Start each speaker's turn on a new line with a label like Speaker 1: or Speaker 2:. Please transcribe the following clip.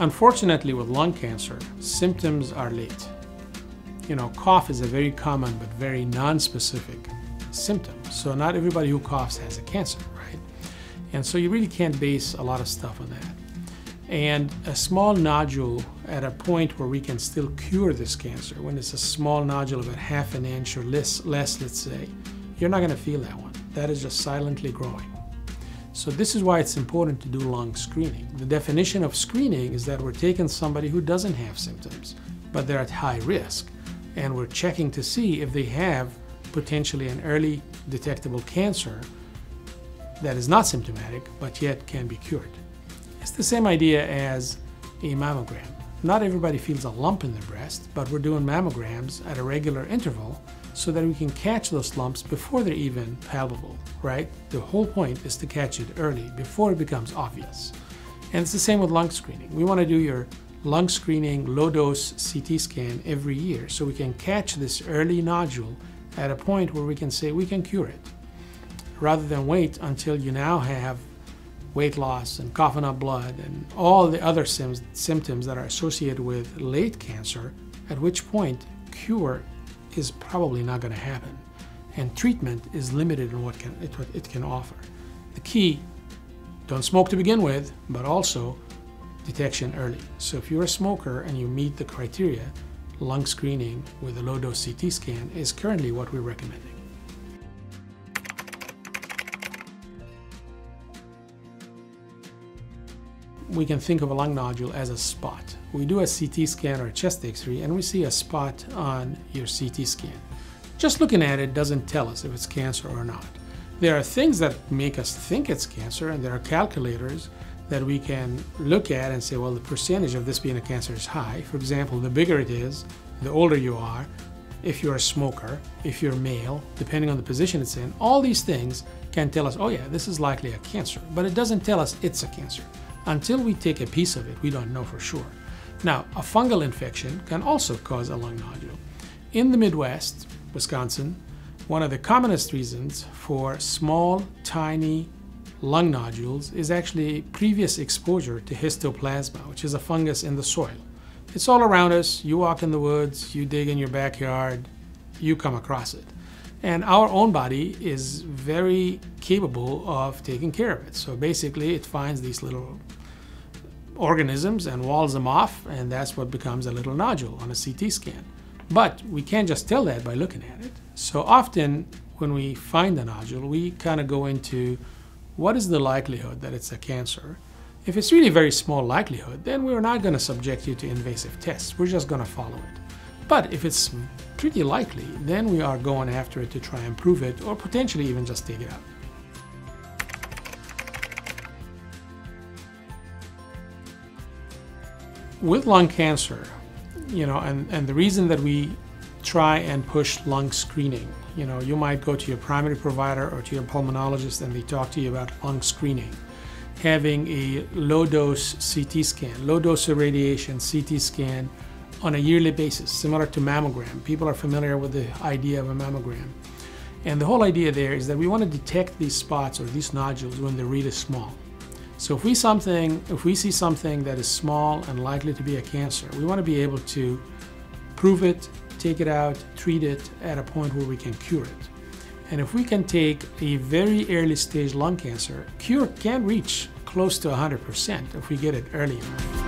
Speaker 1: Unfortunately, with lung cancer, symptoms are late. You know, cough is a very common but very non-specific symptom. So not everybody who coughs has a cancer, right? And so you really can't base a lot of stuff on that. And a small nodule at a point where we can still cure this cancer, when it's a small nodule about half an inch or less, less let's say, you're not going to feel that one. That is just silently growing. So this is why it's important to do lung screening. The definition of screening is that we're taking somebody who doesn't have symptoms, but they're at high risk, and we're checking to see if they have potentially an early detectable cancer that is not symptomatic, but yet can be cured. It's the same idea as a mammogram. Not everybody feels a lump in their breast, but we're doing mammograms at a regular interval so that we can catch those lumps before they're even palpable, right? The whole point is to catch it early, before it becomes obvious. And it's the same with lung screening. We want to do your lung screening low dose CT scan every year so we can catch this early nodule at a point where we can say we can cure it rather than wait until you now have weight loss and coughing up blood and all the other symptoms that are associated with late cancer, at which point cure is probably not going to happen. And treatment is limited in what, can, it, it can offer. The key, don't smoke to begin with, but also detection early. So if you're a smoker and you meet the criteria, lung screening with a low-dose CT scan is currently what we're recommending. We can think of a lung nodule as a spot. We do a CT scan or a chest x-ray and we see a spot on your CT scan. Just looking at it doesn't tell us if it's cancer or not. There are things that make us think it's cancer and there are calculators that we can look at and say, well, the percentage of this being a cancer is high. For example, the bigger it is, the older you are, if you're a smoker, if you're male, depending on the position it's in, all these things can tell us, oh yeah, this is likely a cancer, but it doesn't tell us it's a cancer. Until we take a piece of it, we don't know for sure. Now, a fungal infection can also cause a lung nodule. In the Midwest, Wisconsin, one of the commonest reasons for small, tiny lung nodules is actually previous exposure to histoplasma, which is a fungus in the soil. It's all around us. You walk in the woods, you dig in your backyard, you come across it. And our own body is very capable of taking care of it. So basically, it finds these little organisms and walls them off, and that's what becomes a little nodule on a CT scan. But we can't just tell that by looking at it. So often, when we find a nodule, we kind of go into what is the likelihood that it's a cancer. If it's really very small likelihood, then we're not going to subject you to invasive tests. We're just going to follow it. But if it's pretty likely, then we are going after it to try and prove it or potentially even just take it out. With lung cancer, you know, and, and the reason that we try and push lung screening, you know, you might go to your primary provider or to your pulmonologist and they talk to you about lung screening. Having a low dose CT scan, low dose irradiation CT scan on a yearly basis, similar to mammogram. People are familiar with the idea of a mammogram. And the whole idea there is that we want to detect these spots or these nodules when they're really small. So if we something, if we see something that is small and likely to be a cancer, we want to be able to prove it, take it out, treat it at a point where we can cure it. And if we can take a very early stage lung cancer, cure can reach close to 100% if we get it early enough.